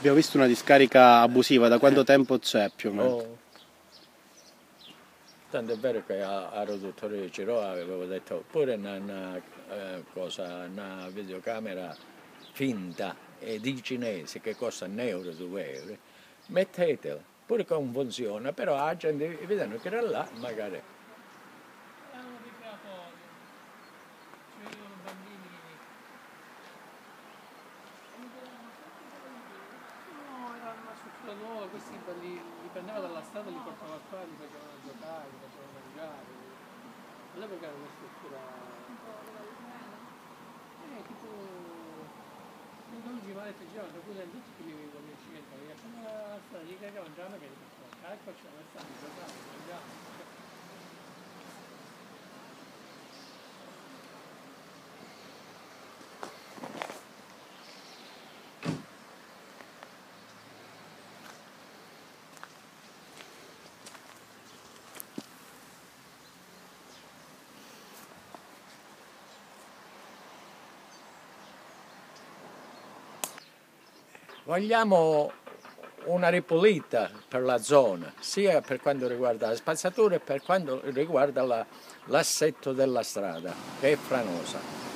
Abbiamo visto una discarica abusiva, da quanto tempo c'è più o meno? Oh. Tanto è vero che a, a Rodottore di Ciro avevo detto pure una, una, eh, cosa, una videocamera finta di cinese che costa un euro, due euro, mettetela, pure con funziona, però la gente vedono che era là magari nuova, questi li, li prendeva dalla strada, li portava qua, li facevano giocare, li facevano mangiare. All'epoca era una struttura... Eh, tipo... Mi ha detto, giravano da cui tutti quelli con il cimento, li facevano la strada, gli caricavano già la che li portavano. Ecco, c'era la strada, Vogliamo una ripulita per la zona, sia per quanto riguarda la spazzatura che per quanto riguarda l'assetto della strada, che è franosa.